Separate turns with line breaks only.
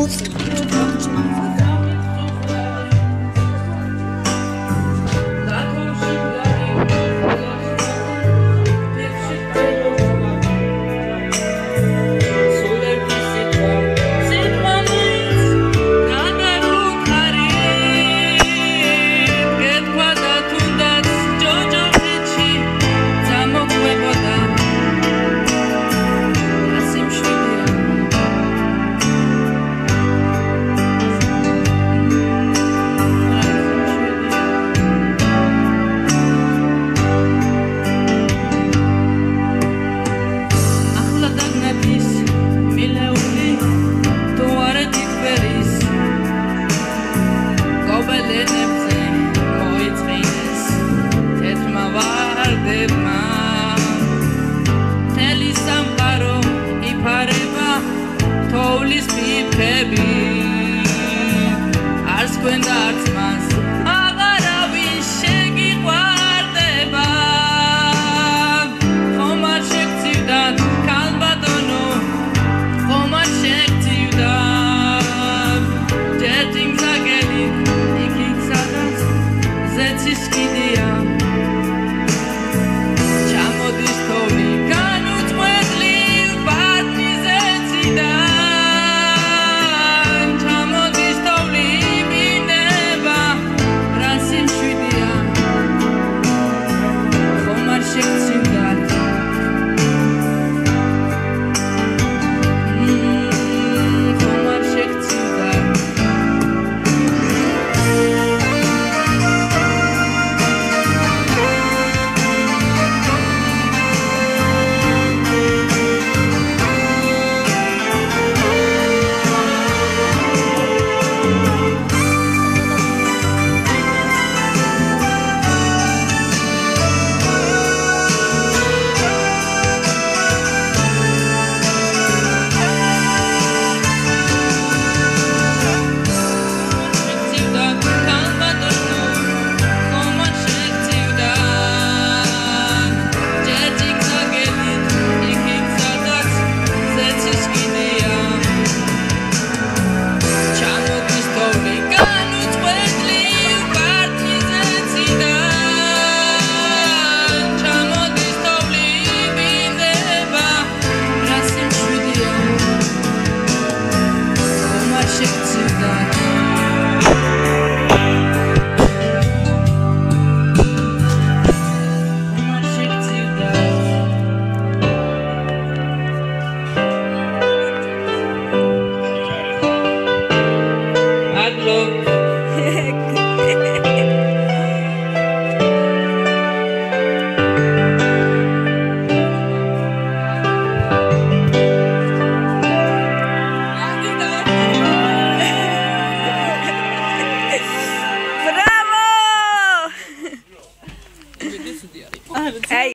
我曾经